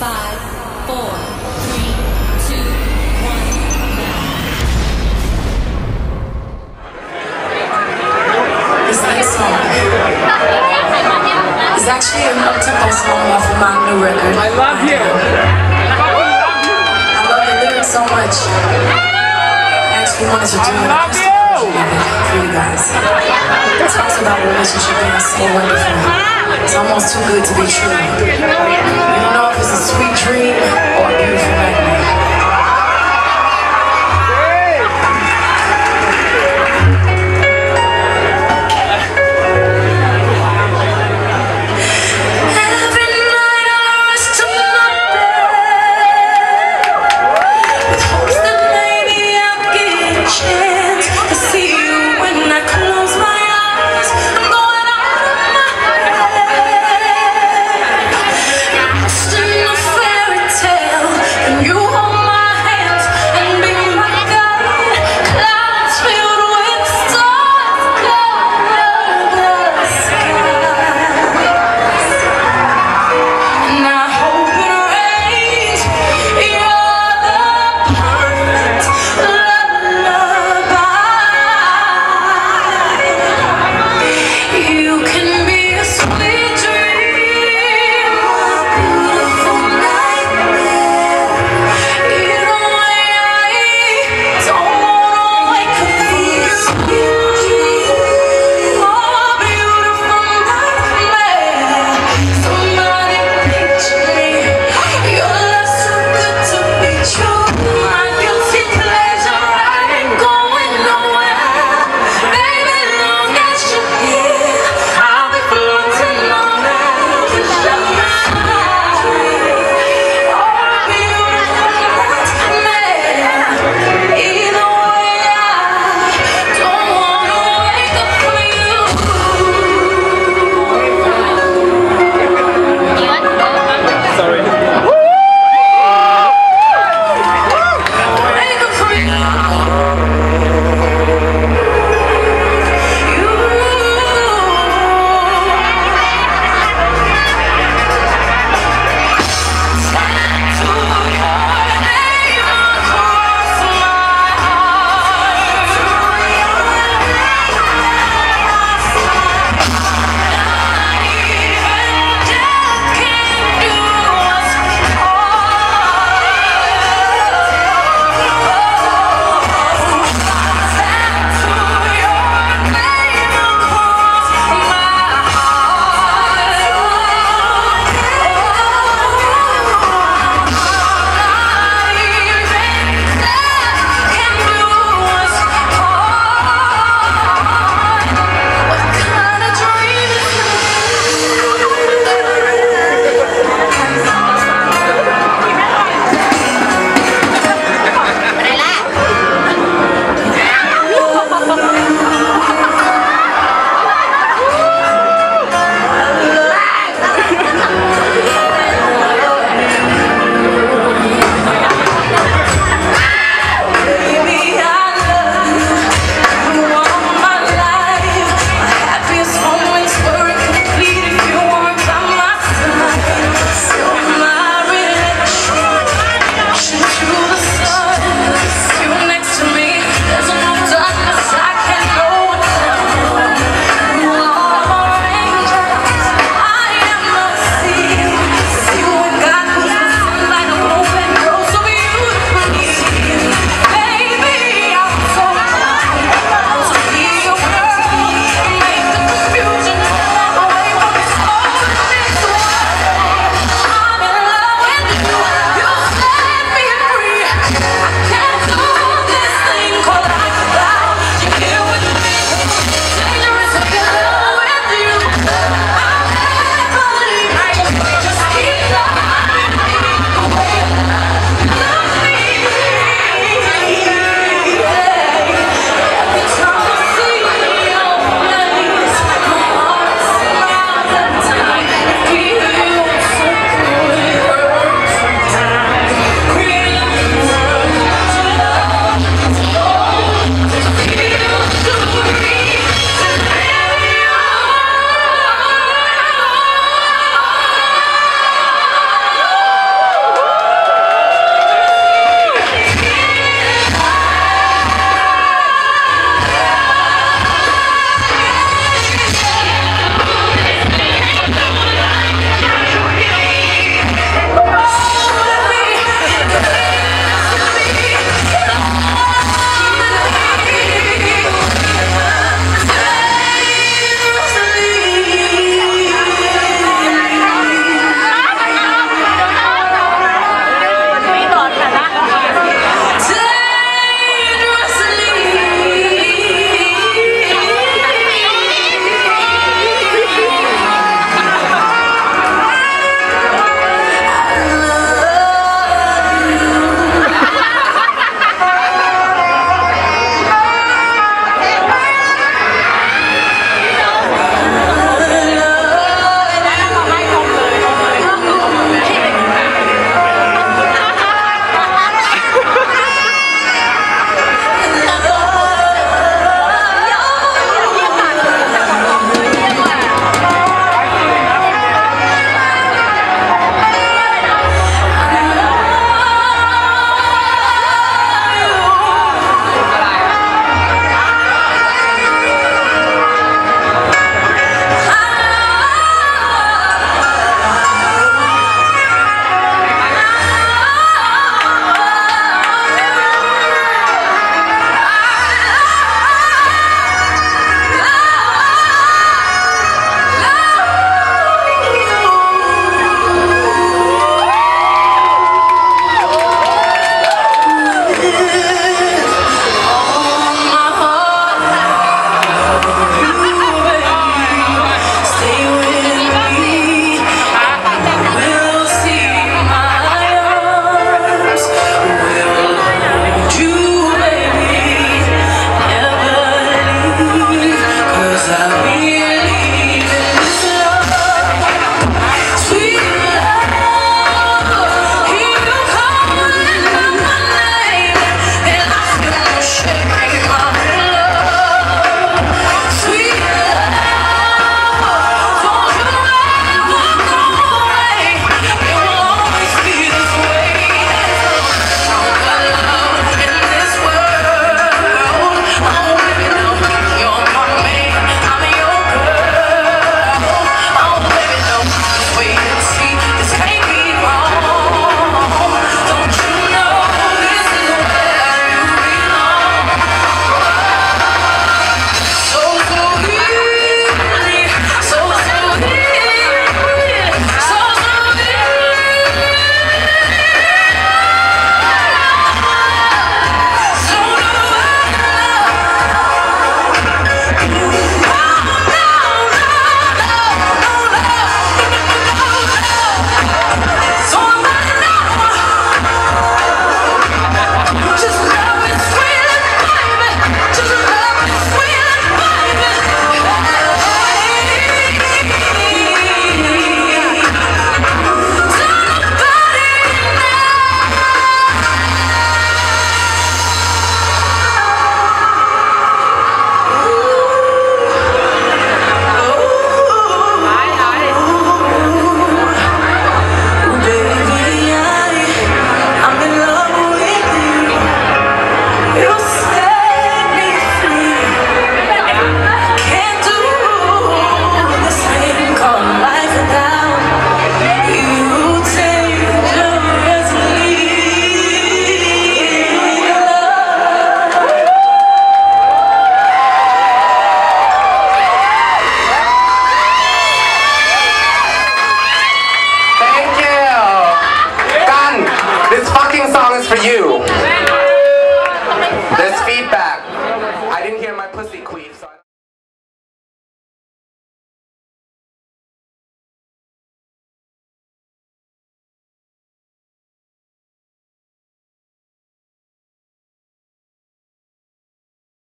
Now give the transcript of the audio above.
five, four, three, two, one, now. This next song is actually an up-tempo song off of my new record. I love you. I love the lyrics so much. I actually wanted to do I for you guys. It talks about a relationship being so wonderful. It's almost too good to be true. You don't know if it's a sweet dream or a beautiful nightmare.